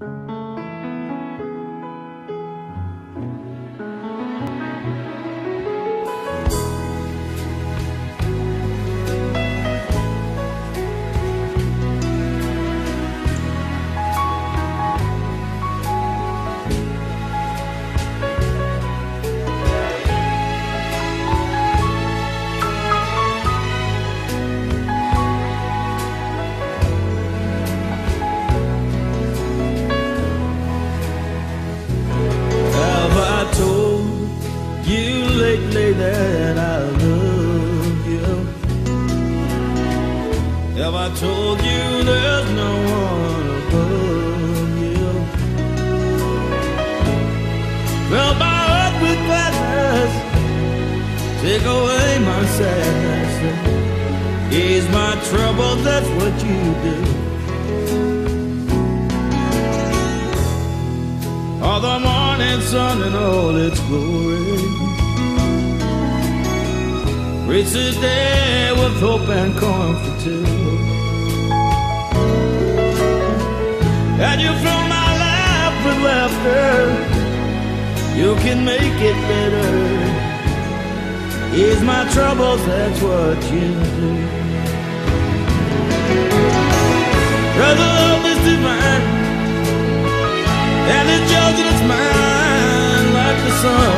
Have lately that I love you? Have I told you there's no one above you? Fill my heart with gladness, take away my sadness, ease my troubles. That's what you do. All the morning sun in all its glory. Reach the day with hope and comfort too. And you fill my life with laughter. You can make it better. Ease my troubles, that's what you do. Brother, love is divine. And it's yours and it's mine like the sun.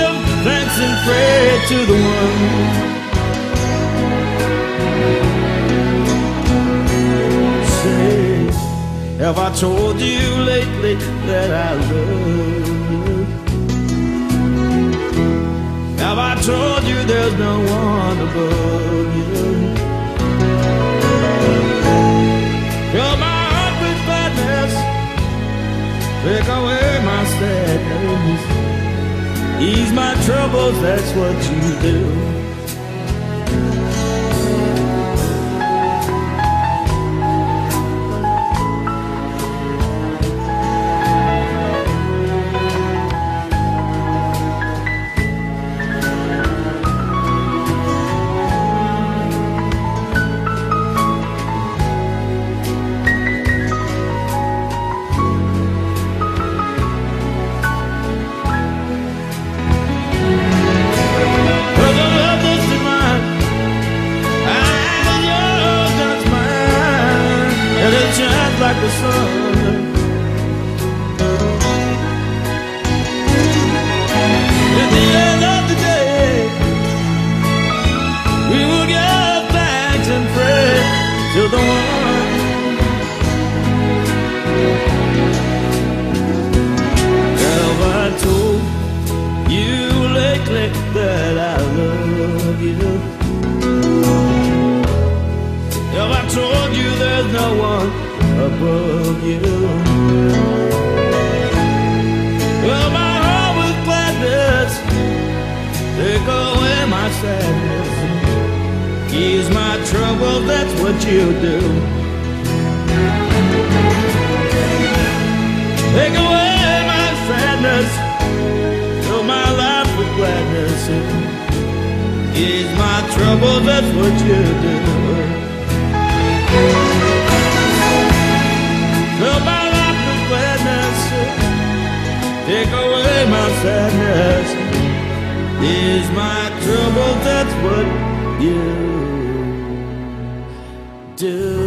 Give thanks and pray to the one. Say, have I told you lately that I love you? Have I told you there's no one above you? Fill my heart with gladness, take away ease my troubles. That's what you do. Like the sun. At the end of the day, we and pray to the one. Have I told you lately that I love you? Have I told you there's no one above you? Fill my heart with gladness, take away my sadness, ease my trouble. That's what you do. Take away my sadness, fill my life with gladness, ease my trouble. That's what you do. Take away my sadness, ease my trouble. That's what you do.